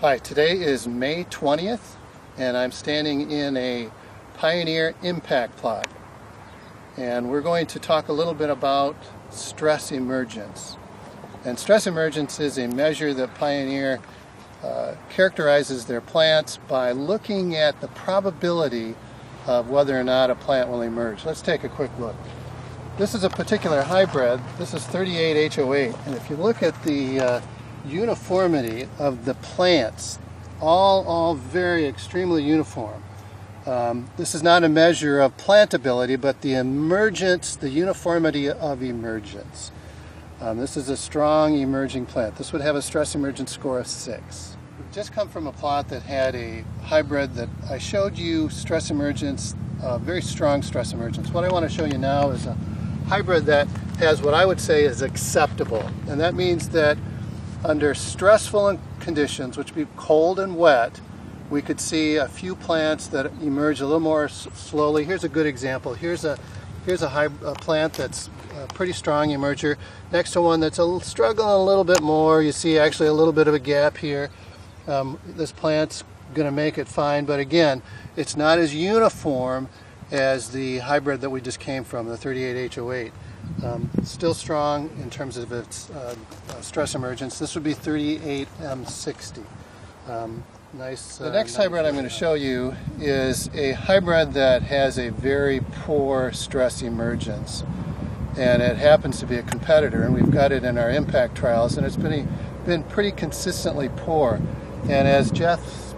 Hi, today is May 20th and I'm standing in a Pioneer impact plot and we're going to talk a little bit about stress emergence. And stress emergence is a measure that Pioneer uh, characterizes their plants by looking at the probability of whether or not a plant will emerge. Let's take a quick look. This is a particular hybrid. This is 38H08 and if you look at the uh, uniformity of the plants, all, all very extremely uniform. Um, this is not a measure of plantability, but the emergence, the uniformity of emergence. Um, this is a strong emerging plant. This would have a stress emergence score of 6. We've just come from a plot that had a hybrid that I showed you stress emergence, uh, very strong stress emergence. What I want to show you now is a hybrid that has what I would say is acceptable. And that means that under stressful conditions, which would be cold and wet, we could see a few plants that emerge a little more slowly. Here's a good example. Here's a here's a, high, a plant that's a pretty strong emerger next to one that's a, struggling a little bit more. You see actually a little bit of a gap here. Um, this plant's going to make it fine, but again, it's not as uniform as the hybrid that we just came from, the 38H08. Um, still strong in terms of its uh, uh, stress emergence. This would be 38M60. Um, nice. Uh, the next hybrid I'm going to show you is a hybrid that has a very poor stress emergence. And it happens to be a competitor, and we've got it in our impact trials, and it's been, been pretty consistently poor. And as Jeff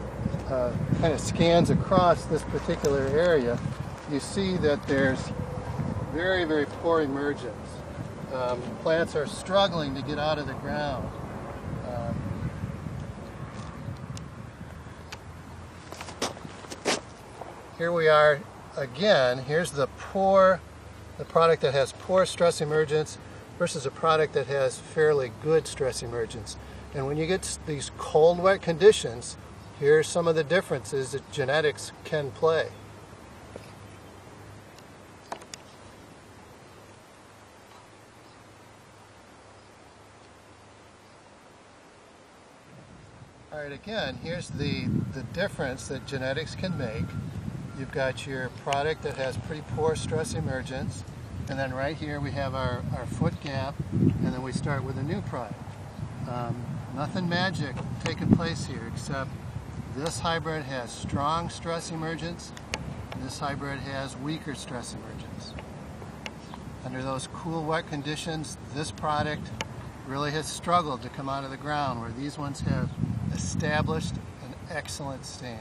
uh, kind of scans across this particular area, you see that there's very, very poor emergence. Um, plants are struggling to get out of the ground. Um, here we are again. Here's the poor, the product that has poor stress emergence versus a product that has fairly good stress emergence. And when you get these cold, wet conditions, here's some of the differences that genetics can play. All right, again, here's the, the difference that genetics can make. You've got your product that has pretty poor stress emergence, and then right here we have our, our foot gap, and then we start with a new product. Um, nothing magic taking place here, except this hybrid has strong stress emergence, this hybrid has weaker stress emergence. Under those cool, wet conditions, this product really has struggled to come out of the ground, where these ones have established an excellent stand.